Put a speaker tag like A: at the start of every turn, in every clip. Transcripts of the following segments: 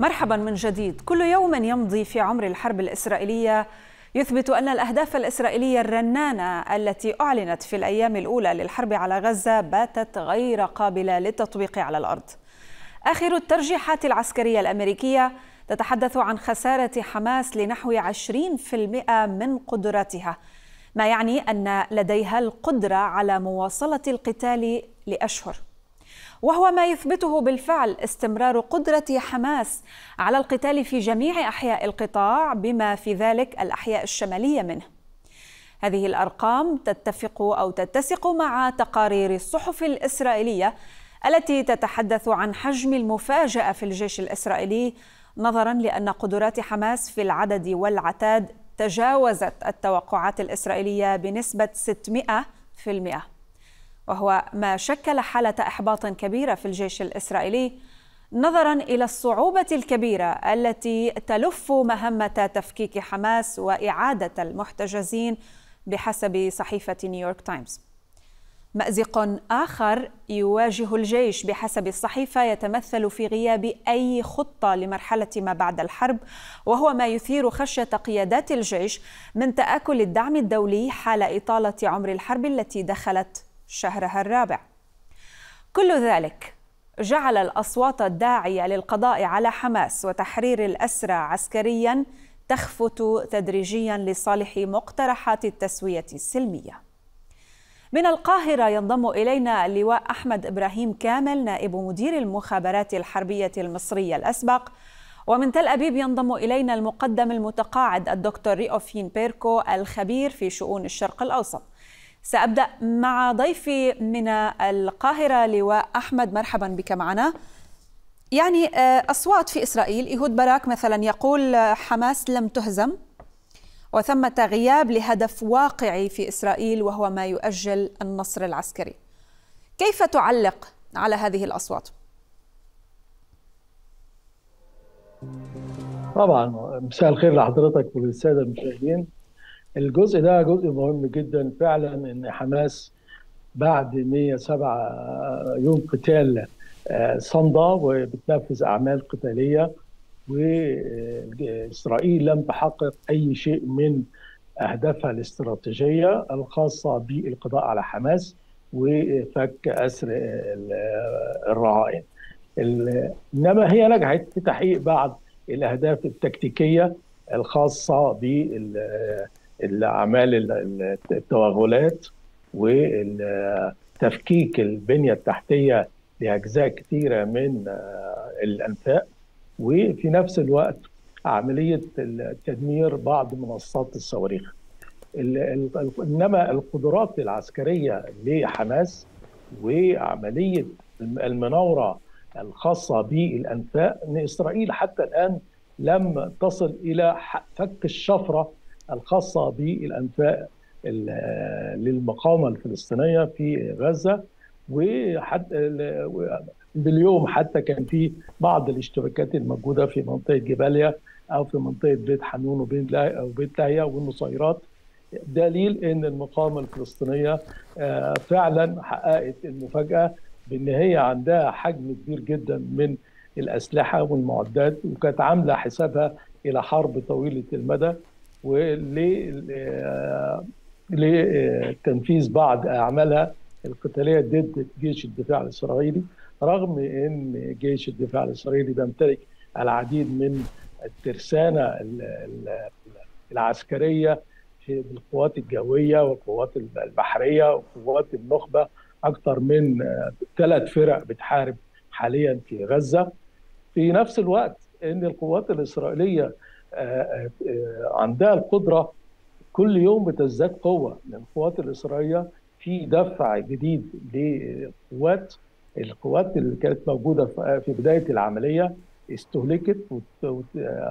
A: مرحبا من جديد. كل يوم يمضي في عمر الحرب الإسرائيلية يثبت أن الأهداف الإسرائيلية الرنانة التي أعلنت في الأيام الأولى للحرب على غزة باتت غير قابلة للتطبيق على الأرض. آخر الترجيحات العسكرية الأمريكية تتحدث عن خسارة حماس لنحو 20% من قدراتها ما يعني أن لديها القدرة على مواصلة القتال لأشهر. وهو ما يثبته بالفعل استمرار قدرة حماس على القتال في جميع أحياء القطاع بما في ذلك الأحياء الشمالية منه. هذه الأرقام تتفق أو تتسق مع تقارير الصحف الإسرائيلية التي تتحدث عن حجم المفاجأة في الجيش الإسرائيلي نظرا لأن قدرات حماس في العدد والعتاد تجاوزت التوقعات الإسرائيلية بنسبة 600% وهو ما شكل حالة إحباط كبيرة في الجيش الإسرائيلي نظرا إلى الصعوبة الكبيرة التي تلف مهمة تفكيك حماس وإعادة المحتجزين بحسب صحيفة نيويورك تايمز. مأزق آخر يواجه الجيش بحسب الصحيفة يتمثل في غياب أي خطة لمرحلة ما بعد الحرب وهو ما يثير خشية قيادات الجيش من تآكل الدعم الدولي حال إطالة عمر الحرب التي دخلت شهرها الرابع كل ذلك جعل الأصوات الداعية للقضاء على حماس وتحرير الأسرى عسكريا تخفت تدريجيا لصالح مقترحات التسوية السلمية. من القاهرة ينضم إلينا اللواء أحمد إبراهيم كامل نائب مدير المخابرات الحربية المصرية الأسبق. ومن تل أبيب ينضم إلينا المقدم المتقاعد الدكتور ريوفين بيركو الخبير في شؤون الشرق الأوسط. سأبدأ مع ضيفي من القاهرة لواء أحمد. مرحبا بك معنا. يعني أصوات في إسرائيل. إيهود باراك مثلا يقول حماس لم تهزم وثمة غياب لهدف واقعي في إسرائيل وهو ما يؤجل النصر العسكري. كيف تعلق على هذه الأصوات؟
B: طبعا مساء الخير لحضرتك وللسادة المشاهدين. الجزء ده جزء مهم جدا فعلا إن حماس بعد 107 يوم قتال صامده وبتنفذ أعمال قتالية وإسرائيل لم تحقق أي شيء من أهدافها الاستراتيجية الخاصة بالقضاء على حماس وفك أسر الرهائن. إنما هي نجحت في تحقيق بعض الأهداف التكتيكية الخاصة بال الأعمال التوغلات وتفكيك البنية التحتية لأجزاء كثيرة من الأنفاق. وفي نفس الوقت عملية تدمير بعض منصات الصواريخ. إنما القدرات العسكرية لحماس وعملية المناورة الخاصة بالأنفاق. إن إسرائيل حتى الآن لم تصل إلى فك الشفرة الخاصة بالأنفاق للمقاومة الفلسطينية في غزة وحتى باليوم حتى كان في بعض الاشتباكات الموجودة في منطقة جباليا أو في منطقة بيت حنون وبين وبيت لاهيا والنصيرات. دليل إن المقاومة الفلسطينية فعلا حققت المفاجأة بأن هي عندها حجم كبير جدا من الأسلحة والمعدات وكانت عاملة حسابها إلى حرب طويلة المدى. لتنفيذ بعض أعمالها القتالية ضد جيش الدفاع الإسرائيلي رغم إن جيش الدفاع الإسرائيلي بيمتلك العديد من الترسانة العسكرية في القوات الجوية والقوات البحرية وقوات النخبة أكثر من ثلاث فرق بتحارب حاليا في غزة. في نفس الوقت إن القوات الإسرائيلية عندها القدرة كل يوم بتزداد قوة لأن القوات الإسرائيلية في دفع جديد للقوات القوات اللي كانت موجودة في بداية العملية استهلكت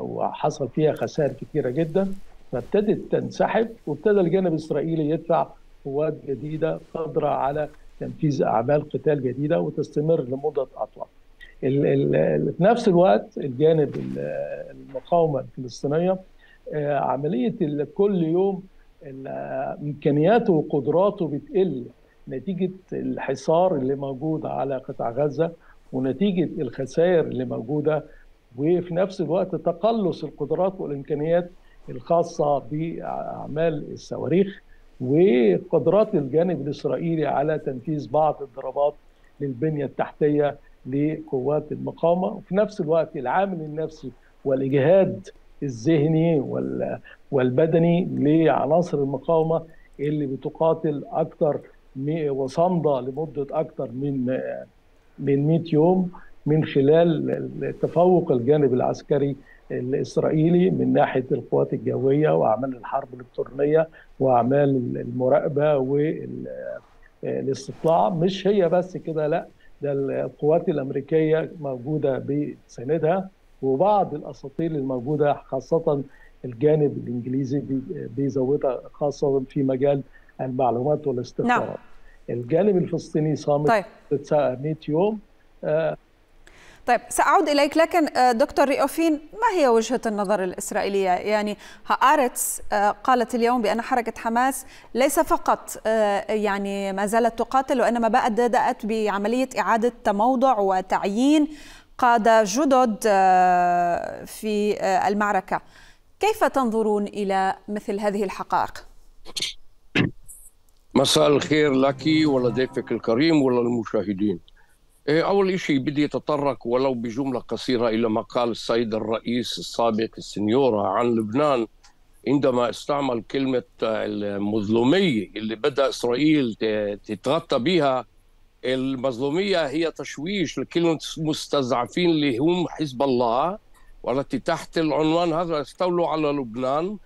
B: وحصل فيها خسائر كثيره جدا فابتدت تنسحب وابتدى الجانب الإسرائيلي يدفع قوات جديدة قادرة على تنفيذ أعمال قتال جديدة وتستمر لمدة أطول. في نفس الوقت الجانب المقاومة الفلسطينية عملية كل يوم إمكانياته وقدراته بتقل نتيجة الحصار اللي موجود على قطاع غزة ونتيجة الخسائر اللي موجودة وفي نفس الوقت تقلص القدرات والإمكانيات الخاصة بأعمال الصواريخ وقدرات الجانب الإسرائيلي على تنفيذ بعض الضربات للبنية التحتية لقوات المقاومة. وفي نفس الوقت العامل النفسي والإجهاد الذهني والبدني لعناصر المقاومة اللي بتقاتل أكثر وصامدة لمدة أكثر من من 100 يوم من خلال تفوق الجانب العسكري الإسرائيلي من ناحية القوات الجوية وأعمال الحرب الإلكترونية وأعمال المراقبة والاستطلاع مش هي بس كده لأ ده القوات الأمريكية موجودة بتساندها وبعض الاساطيل الموجودة خاصة الجانب الإنجليزي بيزودها خاصة في مجال المعلومات والاستخبارات. نعم. الجانب الفلسطيني صامت طيب. 100 يوم
A: آه طيب سأعود إليك لكن دكتور ريوفين ما هي وجهة النظر الإسرائيلية؟ يعني هآرتس قالت اليوم بأن حركة حماس ليس فقط يعني ما زالت تقاتل وإنما بدأت بعملية إعادة تموضع وتعيين قادة جدد في المعركة. كيف تنظرون إلى مثل هذه الحقائق؟
C: مساء الخير لك ولضيفك الكريم وللمشاهدين. أول شيء بدي أتطرق ولو بجملة قصيرة إلى ما قال السيد الرئيس السابق السنيورة عن لبنان عندما استعمل كلمة المظلومية اللي بدأ إسرائيل تتغطى بها المظلومية هي تشويش لكلمة مستضعفين اللي هم حزب الله والتي تحت العنوان هذا استولوا على لبنان.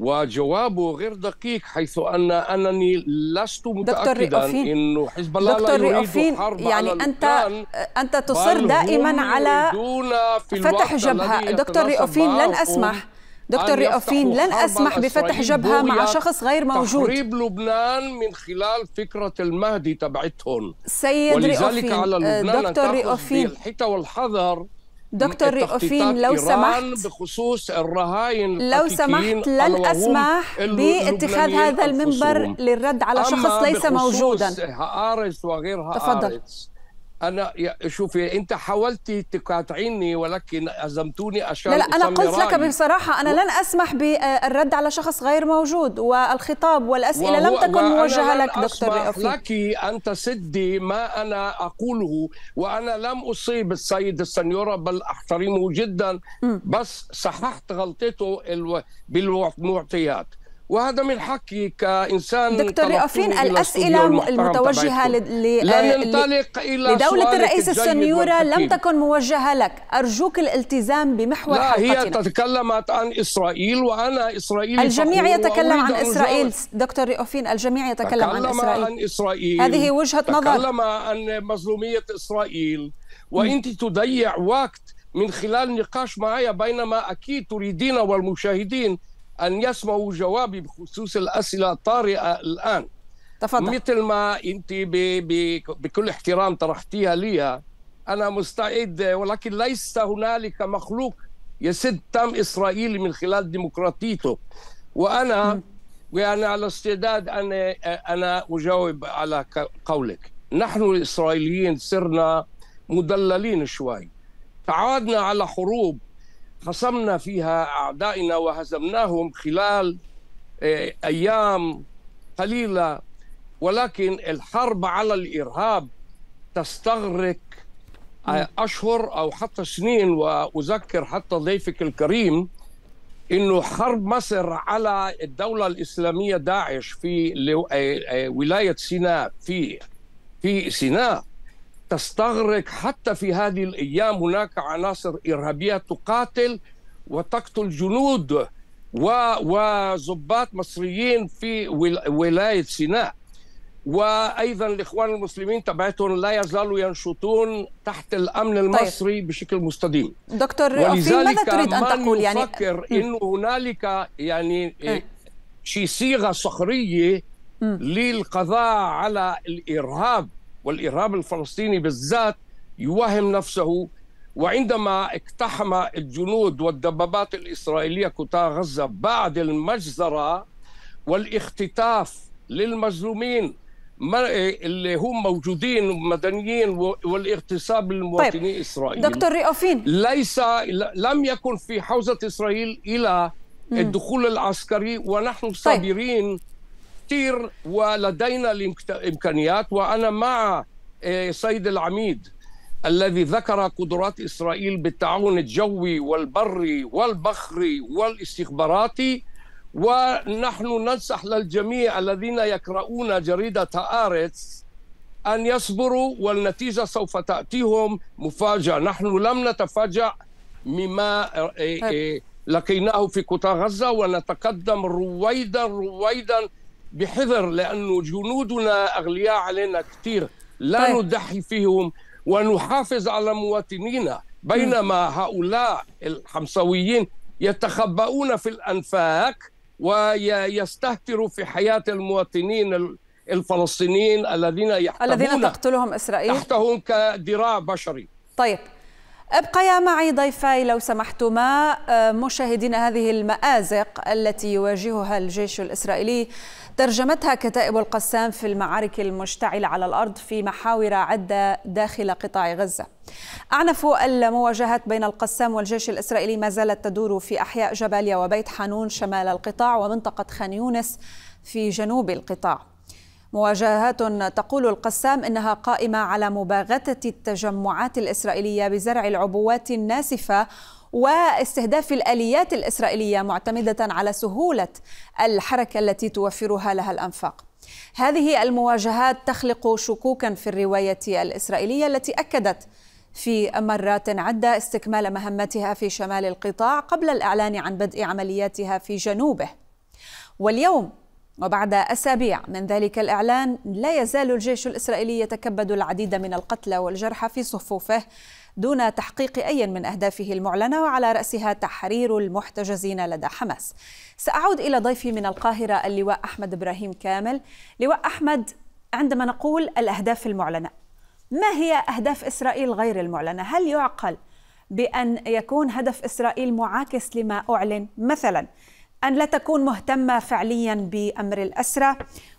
C: وجوابه غير دقيق حيث أن أنني لست متاكدا انه حزب الله لا يريد حرب
A: يعني
C: على
A: أنت أنت تصر دائما على فتح جبهة. دكتور ريوفين لن أسمح. دكتور ريوفين لن أسمح بفتح جبهة مع شخص غير موجود.
C: تخريب لبنان من خلال فكرة المهدي تبعتهم.
A: سيد ريوفين
C: على لبنان
A: دكتور ريوفين
C: الحتى والحذر
A: دكتور ريوفين لو سمحت.
C: بخصوص الرهاين
A: لو سمحت لن أسمح باتخاذ هذا المنبر للرد على شخص ليس موجودا.
C: هآرس
A: تفضل.
C: أنا شوفي أنت حاولتي تقاطعيني ولكن أزمتوني عشان
A: لا لا أنا قلت لك بصراحة أنا لن أسمح بالرد على شخص غير موجود والخطاب والأسئلة لم تكن موجهة لك دكتور
C: رئوفين لك ان تسدي ما أنا أقوله وأنا لم أصيب السيد السنيوره بل أحترمه جدا. بس صححت غلطته بالمعطيات. وهذا من حقي كإنسان
A: دكتور رئوفين الأسئلة المتوجهة ل...
C: ننطلق إلى
A: لدولة الرئيس السنيورة لم تكن موجهة لك. أرجوك الالتزام بمحور
C: لا
A: حلقتنا.
C: هي تتكلمت عن إسرائيل وأنا إسرائيلي
A: الجميع يتكلم عن إسرائيل. دكتور رئوفين الجميع يتكلم عن اسرائيل
C: عن إسرائيل.
A: هذه وجهة نظر.
C: تكلم عن مظلومية إسرائيل. وإنت تضيع وقت من خلال نقاش معي بينما أكيد تريدين والمشاهدين أن يسمعوا جوابي بخصوص الأسئلة الطارئة الآن
A: تفضل
C: مثل ما أنت. بكل احترام طرحتيها لي أنا مستعد ولكن ليس هنالك مخلوق يسد تم إسرائيل من خلال ديمقراطيته وأنا م. يعني على استعداد أن أنا أجاوب على قولك نحن الإسرائيليين صرنا مدللين شوي تعودنا على حروب خصمنا فيها أعدائنا وهزمناهم خلال أيام قليلة. ولكن الحرب على الإرهاب تستغرق أشهر أو حتى سنين. وأذكر حتى ضيفك الكريم إنه حرب مصر على الدولة الإسلامية داعش في ولاية سيناء في في سيناء. تستغرق حتى في هذه الأيام. هناك عناصر إرهابية تقاتل وتقتل جنود وضباط مصريين في ولاية سيناء. وأيضا الإخوان المسلمين تبعتهم لا يزالوا ينشطون تحت الأمن المصري طيب. بشكل مستديم.
A: دكتور ولذلك ماذا تريد أن تقول؟
C: يعني يفكر إنه هنالك يعني شي صيغة صخرية للقضاء على الإرهاب. والإرهاب الفلسطيني بالذات يوهم نفسه وعندما اقتحم الجنود والدبابات الإسرائيلية قطاع غزة بعد المجزرة والاختطاف للمظلومين اللي هم موجودين مدنيين والاغتصاب للمواطنين طيب. اسرائيل
A: دكتور ريوفين
C: ليس لم يكن في حوزة إسرائيل إلى الدخول العسكري ونحن صابرين طيب. كثير ولدينا الإمكانيات وأنا مع سيد العميد الذي ذكر قدرات إسرائيل بالتعاون الجوي والبري والبحري والاستخباراتي. ونحن ننصح للجميع الذين يقرؤون جريدة هآرتس أن يصبروا والنتيجة سوف تأتيهم مفاجأة، نحن لم نتفاجأ مما لقيناه في قطاع غزة ونتقدم رويدا رويدا بحذر لأنه جنودنا أغلياء علينا كثير لا طيب. ندحي فيهم ونحافظ على مواطنينا بينما هؤلاء الحمصويين يتخبؤون في الأنفاق ويستهتروا في حياة المواطنين الفلسطينيين الذين يحتمون
A: الذين تقتلهم إسرائيل.
C: تحتهم كذراع بشري.
A: طيب. ابقيا معي ضيفاي لو سمحتما مشاهدين هذه المآزق التي يواجهها الجيش الإسرائيلي. ترجمتها كتائب القسام في المعارك المشتعلة على الأرض في محاور عدة داخل قطاع غزة. أعنف المواجهات بين القسام والجيش الإسرائيلي ما زالت تدور في أحياء جباليا وبيت حانون شمال القطاع ومنطقة خان يونس في جنوب القطاع. مواجهات تقول القسام إنها قائمة على مباغتة التجمعات الإسرائيلية بزرع العبوات الناسفة واستهداف الآليات الإسرائيلية معتمدة على سهولة الحركة التي توفرها لها الأنفاق. هذه المواجهات تخلق شكوكا في الرواية الإسرائيلية التي أكدت في مرات عدة استكمال مهمتها في شمال القطاع قبل الإعلان عن بدء عملياتها في جنوبه. واليوم وبعد أسابيع من ذلك الإعلان لا يزال الجيش الإسرائيلي يتكبد العديد من القتلى والجرحى في صفوفه دون تحقيق أي من أهدافه المعلنة وعلى رأسها تحرير المحتجزين لدى حماس. سأعود إلى ضيفي من القاهرة اللواء أحمد إبراهيم كامل. لواء أحمد عندما نقول الأهداف المعلنة ما هي أهداف إسرائيل غير المعلنة؟ هل يعقل بأن يكون هدف إسرائيل معاكس لما أعلن مثلا أن لا تكون مهتمة فعليا بأمر الأسرة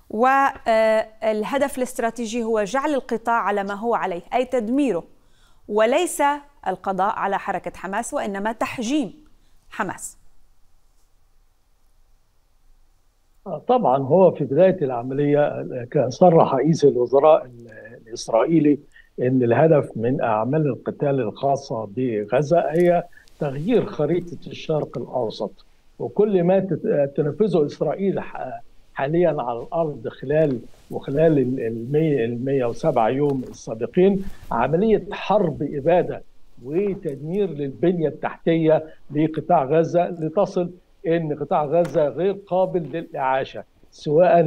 A: والهدف الاستراتيجي هو جعل القطاع على ما هو عليه أي تدميره وليس القضاء على حركة حماس وإنما تحجيم حماس.
B: طبعا هو في بداية العملية صرح رئيس الوزراء الإسرائيلي أن الهدف من أعمال القتال الخاصة بغزة هي تغيير خريطة الشرق الأوسط. وكل ما تنفذه إسرائيل حاليا على الأرض خلال وخلال ال 107 يوم السابقين عملية حرب إبادة وتدمير للبنية التحتية لقطاع غزة لتصل إن قطاع غزة غير قابل للإعاشة سواء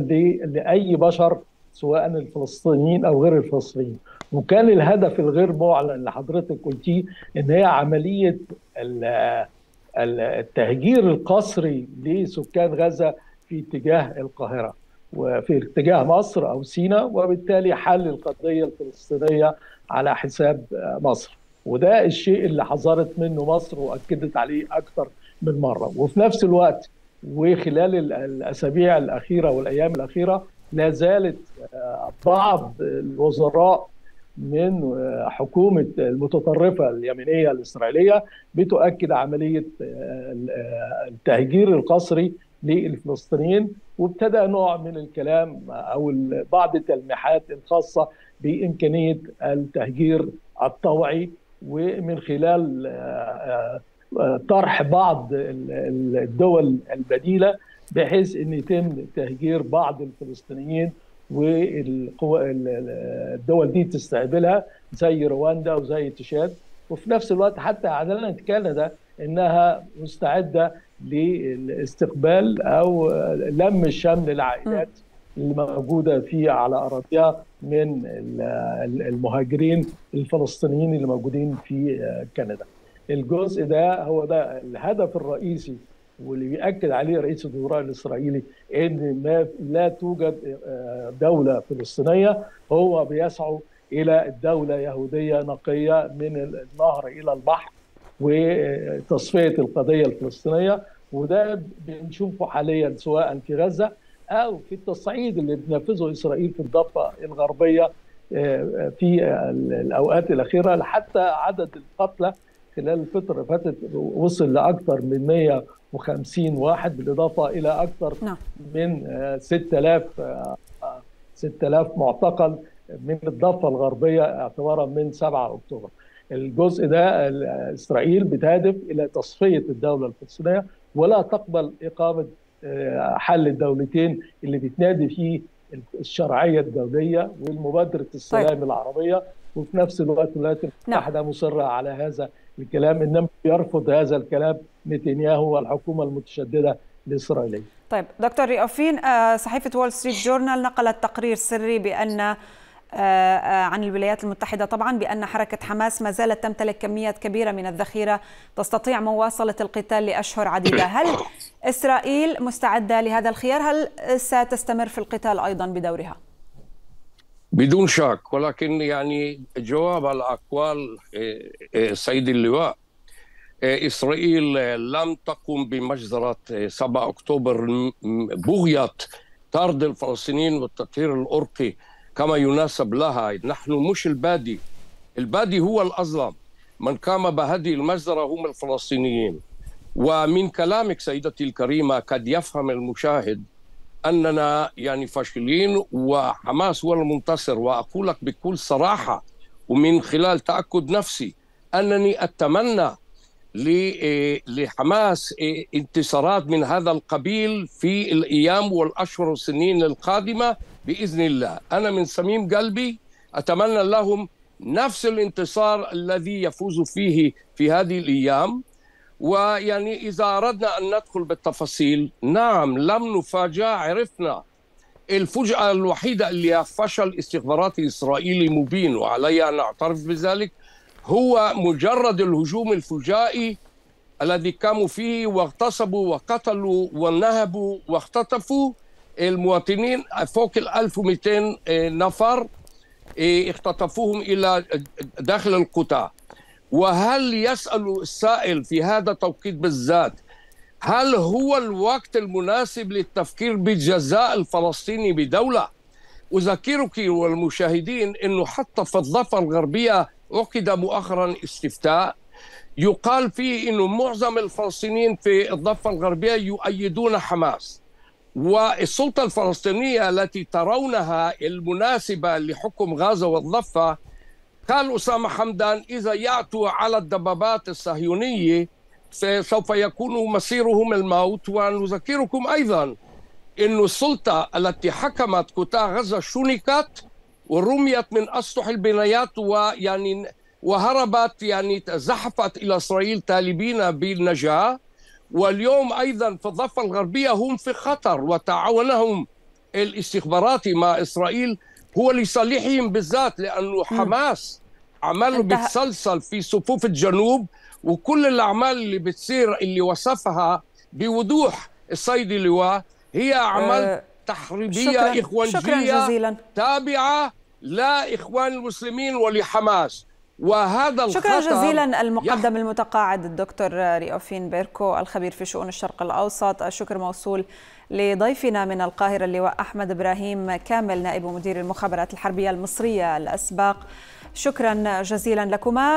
B: لأي بشر سواء الفلسطينيين أو غير الفلسطينيين. وكان الهدف الغير معلن اللي حضرتك قلتيه إن هي عملية التهجير القسري لسكان غزة في اتجاه القاهرة وفي اتجاه مصر أو سيناء وبالتالي حل القضية الفلسطينية على حساب مصر. وده الشيء اللي حذرت منه مصر وأكدت عليه أكثر من مرة. وفي نفس الوقت وخلال الأسابيع الأخيرة والأيام الأخيرة لا زالت بعض الوزراء من حكومة المتطرفة اليمينية الإسرائيلية بتؤكد عملية التهجير القسري للفلسطينيين. وابتدى نوع من الكلام أو بعض التلميحات الخاصة بإمكانية التهجير الطوعي. ومن خلال طرح بعض الدول البديلة بحيث أن يتم تهجير بعض الفلسطينيين والدول دي تستقبلها زي رواندا وزي تشاد وفي نفس الوقت حتى أعلنت كندا إنها مستعدة للاستقبال أو لم الشمل العائلات اللي موجوده في على أراضيها من المهاجرين الفلسطينيين اللي موجودين في كندا. الجزء ده هو ده الهدف الرئيسي واللي بيأكد عليه رئيس الوزراء الإسرائيلي إن ما لا توجد دولة فلسطينية هو بيسعوا إلى الدولة يهودية نقية من النهر إلى البحر وتصفية القضية الفلسطينية وده بنشوفه حاليا سواء في غزة أو في التصعيد اللي بتنفذه إسرائيل في الضفة الغربية في الأوقات الأخيرة لحتى عدد القتلى خلال الفترة اللي فاتت وصل لأكثر من 150 واحد بالإضافة إلى أكثر
A: نعم.
B: من 6000 6000 معتقل من الضفة الغربية اعتبارا من 7 أكتوبر. الجزء ده إسرائيل بتهدف إلى تصفية الدولة الفلسطينية ولا تقبل إقامة حل الدولتين اللي بتنادي فيه الشرعية الدولية والمبادرة السلام طيب. العربية وفي نفس الوقت الولايات المتحده نعم. مصره على هذا الكلام إنما يرفض هذا الكلام نتنياهو والحكومة المتشددة الاسرائيليه.
A: طيب دكتور ريوفين صحيفة وول ستريت جورنال نقلت تقرير سري بأن عن الولايات المتحدة طبعا بأن حركة حماس ما زالت تمتلك كميات كبيرة من الذخيرة تستطيع مواصلة القتال لأشهر عديدة هل إسرائيل مستعدة لهذا الخيار هل ستستمر في القتال أيضا بدورها؟
C: بدون شك ولكن يعني جواب على أقوال سيد اللواء إسرائيل لم تقم بمجزرة 7 أكتوبر بغية طرد الفلسطينيين والتطهير الأرقي كما يناسب لها. نحن مش البادي. البادي هو الأظلم. من قام بهذه المجزرة هم الفلسطينيين. ومن كلامك سيدتي الكريمة قد يفهم المشاهد أننا يعني فاشلين وحماس هو المنتصر. وأقول لك بكل صراحة ومن خلال تأكد نفسي أنني أتمنى لحماس انتصارات من هذا القبيل في الأيام والأشهر والسنين القادمة بإذن الله. أنا من صميم قلبي أتمنى لهم نفس الانتصار الذي يفوز فيه في هذه الأيام. ويعني إذا أردنا أن ندخل بالتفاصيل نعم لم نفاجأ عرفنا الفجأة الوحيدة اللي فشل استخباراتي الإسرائيلي مبين وعلي أن أعترف بذلك هو مجرد الهجوم الفجائي الذي قاموا فيه واغتصبوا وقتلوا ونهبوا واختطفوا المواطنين فوق ال 1200 نفر اختطفوهم إلى داخل القطاع. وهل يسأل السائل في هذا التوقيت بالذات هل هو الوقت المناسب للتفكير بجزاء الفلسطيني بدولة؟ أذكرك والمشاهدين إنه حتى في الضفة الغربية عقد مؤخرا استفتاء. يقال فيه إنه معظم الفلسطينيين في الضفة الغربية يؤيدون حماس والسلطة الفلسطينية التي ترونها المناسبة لحكم غزة والضفة قال أسامة حمدان إذا يأتوا على الدبابات الصهيونية سوف يكون مصيرهم الموت. ونذكركم أيضا إنه السلطة التي حكمت قطاع غزة شنكت ورميت من أسطح البنايات ويعني وهربت يعني زحفت إلى إسرائيل طالبين بالنجاة. واليوم أيضا في الضفة الغربية هم في خطر وتعاونهم الاستخباراتي مع إسرائيل هو لصالحهم بالذات لأنه حماس عمله بتسلسل في صفوف الجنوب وكل الأعمال اللي بتصير اللي وصفها بوضوح السيد اللواء هي أعمال أه. تحريبية
A: شكرا.
C: اخوانجيه
A: شكرا جزيلا.
C: تابعة لاخوان المسلمين ولحماس. وهذا
A: شكرا جزيلا المقدم المتقاعد الدكتور ريوفين بيركو الخبير في شؤون الشرق الأوسط. الشكر موصول لضيفنا من القاهرة اللواء أحمد إبراهيم كامل نائب مدير المخابرات الحربية المصرية الاسبق شكرا جزيلا لكما.